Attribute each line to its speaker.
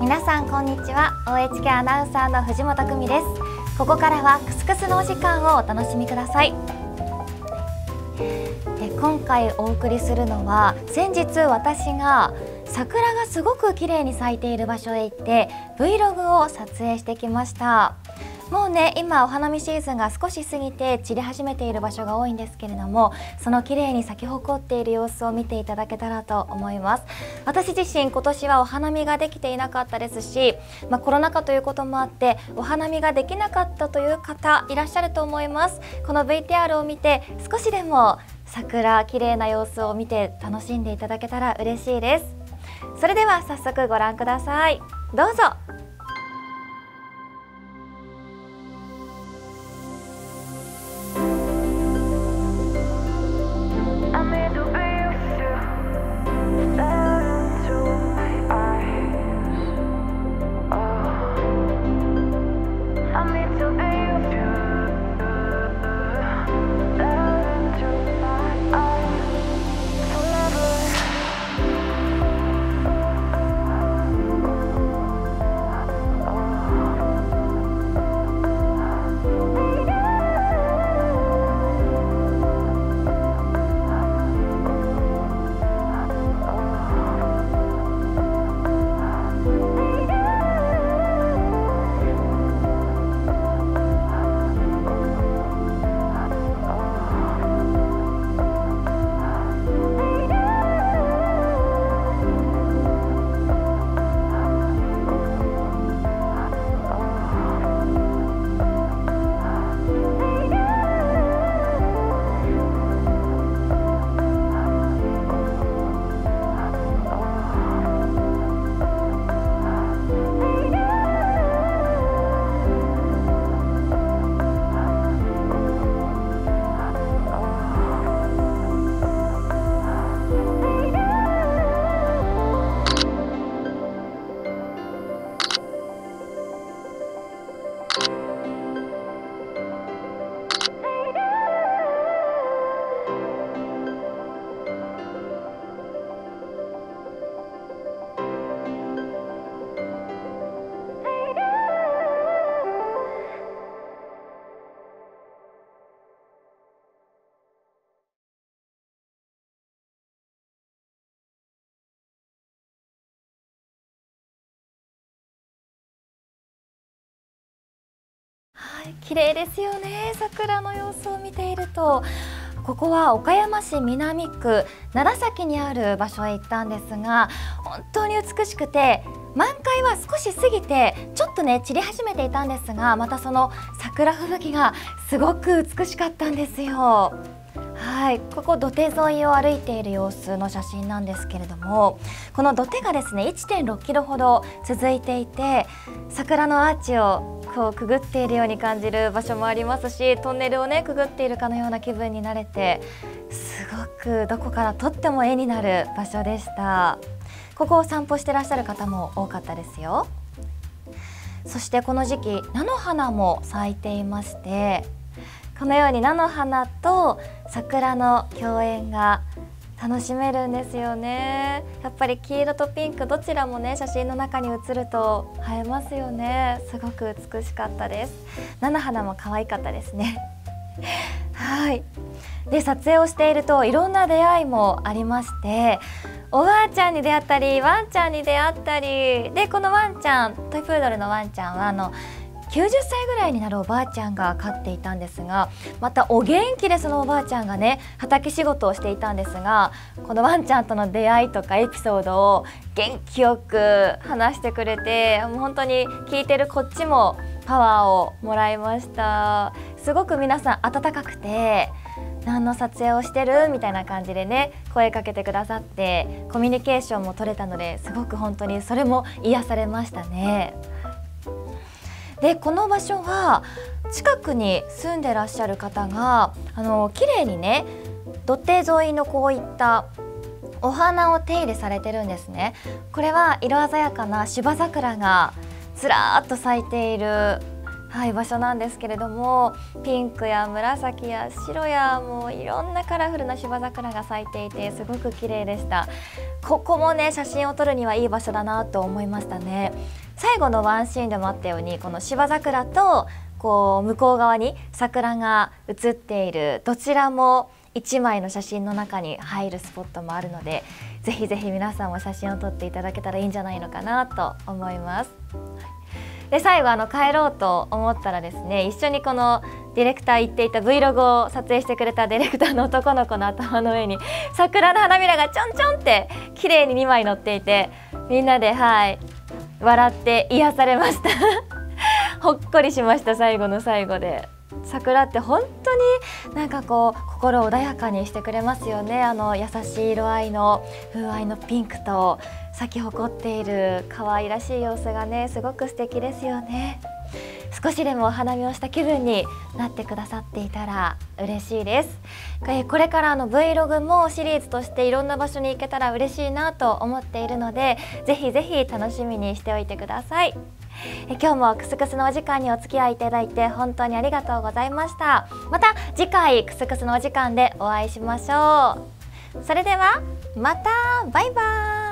Speaker 1: 皆さんこんにちは。OHK アナウンサーの藤本久美です。ここからはクスクスのお時間をお楽しみください。今回お送りするのは先日私が桜がすごく綺麗に咲いている場所へ行って Vlog を撮影してきました。もうね今お花見シーズンが少し過ぎて散り始めている場所が多いんですけれどもその綺麗に咲き誇っている様子を見ていただけたらと思います。私自身今年はお花見ができていなかったですし、まあ、コロナ禍ということもあってお花見ができなかったという方いらっしゃると思います。この VTR を見て少しでも桜綺麗な様子を見て楽しんでいただけたら嬉しいです。それでは早速ご覧ください。どうぞ。はい、綺麗ですよね。桜の様子を見ていると。ここは岡山市南区。奈良崎にある場所へ行ったんですが本当に美しくて満開は少し過ぎてちょっとね散り始めていたんですがまたその桜吹雪がすごく美しかったんですよ。はいここ土手沿いを歩いている様子の写真なんですけれどもこの土手がですね1.6キロほど続いていて桜のアーチをこうくぐっているように感じる場所もありますしトンネルをねくぐっているかのような気分になれてすごくどこからとっても絵になる場所でした。ここを散歩してらっしゃる方も多かったですよ。そしてこの時期菜の花も咲いていましてこのように菜の花と桜の共演が楽しめるんですよね。やっぱり黄色とピンクどちらもね写真の中に写ると映えますよね。すごく美しかったです。菜の花も可愛かったですね。はい。で撮影をしているといろんな出会いもありましておばあちゃんに出会ったりワンちゃんに出会ったり。でこのワンちゃんトイプードルのワンちゃんはあの90歳ぐらいになるおばあちゃんが飼っていたんですがまたお元気でそのおばあちゃんがね畑仕事をしていたんですがこのワンちゃんとの出会いとかエピソードを元気よく話してくれてもう本当に聞いてるこっちもパワーをもらいましたすごく皆さん温かくて何の撮影をしてるみたいな感じでね声かけてくださってコミュニケーションも取れたのですごく本当にそれも癒されましたね。でこの場所は近くに住んでらっしゃる方があの綺麗にね土手沿いのこういったお花を手入れされてるんですね。これは色鮮やかな芝桜がずらーっと咲いているはい、場所なんですけれどもピンクや紫や白やもういろんなカラフルな芝桜が咲いていてすごく綺麗でした。ここもね写真を撮るにはいい場所だなと思いましたね。最後のワンシーンでもあったようにこの芝桜とこう向こう側に桜が映っているどちらも1枚の写真の中に入るスポットもあるのでぜひぜひ皆さんも写真を撮っていただけたらいいんじゃないのかなと思います。で最後あの帰ろうと思ったらですね一緒にこのディレクター言っていた Vlog を撮影してくれたディレクターの男の子の頭の上に桜の花びらがちょんちょんって綺麗に2枚乗っていてみんなではい笑って癒されました。ほっこりしました最後の最後で。桜って本当になんかこう心穏やかにしてくれますよね。あの優しい色合いの風合いのピンクと咲き誇っている可愛らしい様子がねすごく素敵ですよね。少しでもお花見をした気分になってくださっていたら嬉しいです。これからの Vlog もシリーズとしていろんな場所に行けたら嬉しいなと思っているのでぜひぜひ楽しみにしておいてください。今日もクスクスのお時間にお付き合いいただいて本当にありがとうございました。また次回クスクスのお時間でお会いしましょう。それではまたバイバーイ。